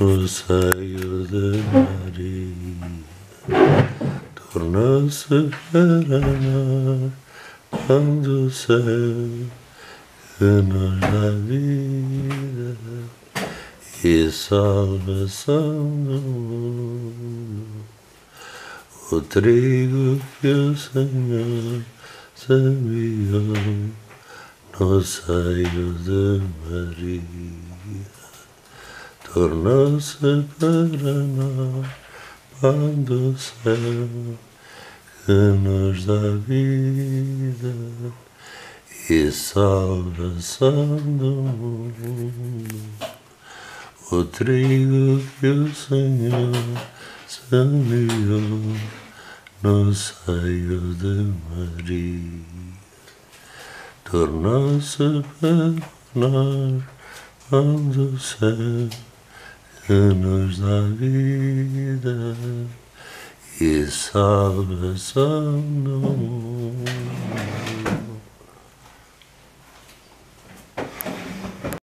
no seio de Maria. Tornou-se nós pão do céu que nos dá vida e salvação do mundo. O trigo que o Senhor semeou no seio de Maria tornou-se para nós pão do céu que nos dá vida e salvação do mundo. O trigo que o Senhor semeou no seio de Maria tornou-se para nós pão do céu que nos dá vida e salvação do mundo.